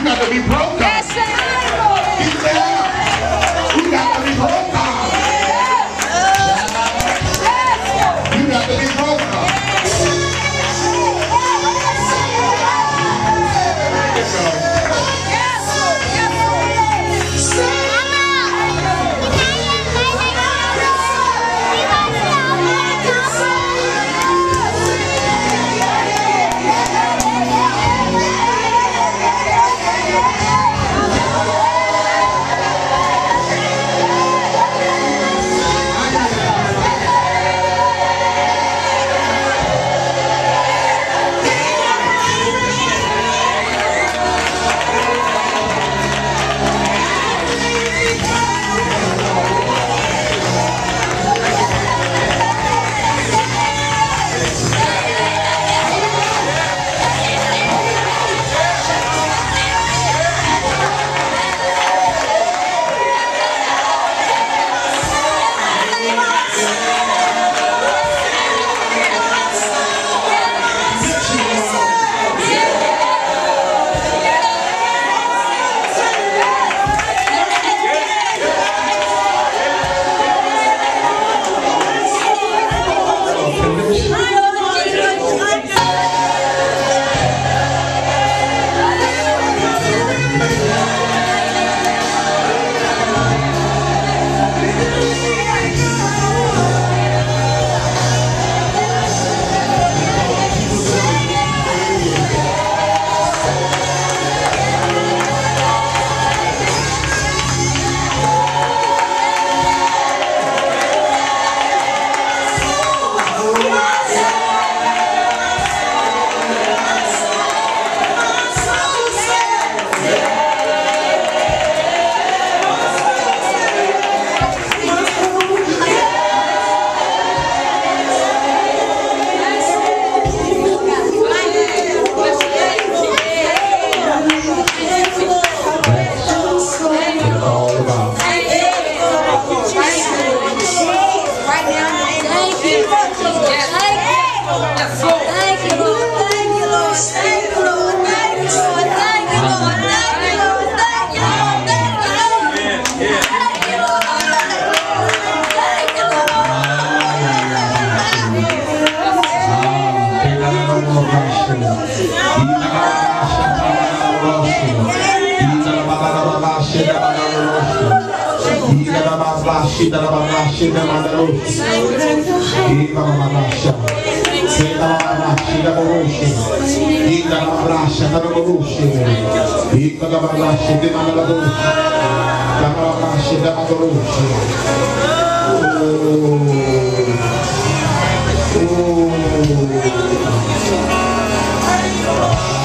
You got to be broke. Yes, sir. Get down. Got to be. You got to be broke. Right now, Thank you. Thank you. Thank you. Shita Rabana Oh.